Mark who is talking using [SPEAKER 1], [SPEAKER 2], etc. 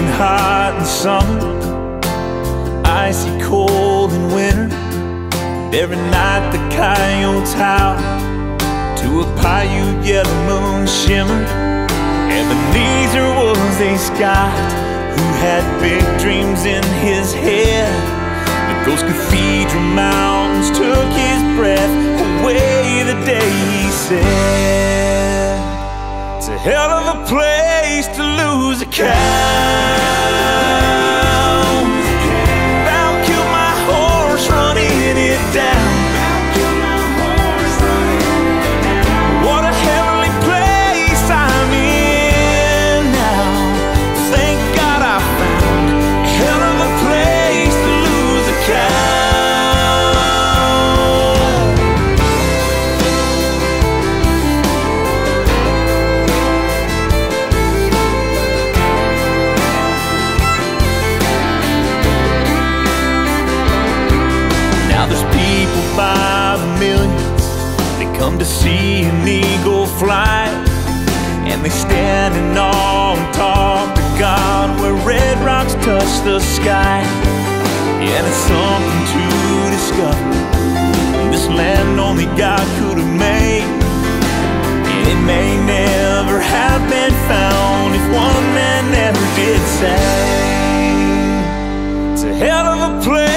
[SPEAKER 1] blazing hot in summer, icy cold in winter. Every night the coyotes howl to a Paiute yellow moon shimmer. Ebenezer was a Scot who had big dreams in his head. The ghost cathedral mountains took his breath away the day he said, hell of a place to lose a cow. come to see an eagle fly. And they stand in awe and talk to God where red rocks touch the sky. And it's something to discover. This land only God could have made. And it may never have been found if one man never did say. It's a hell of a place.